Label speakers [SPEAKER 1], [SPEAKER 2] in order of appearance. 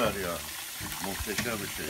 [SPEAKER 1] sarıyor. Muhteşem bir şey.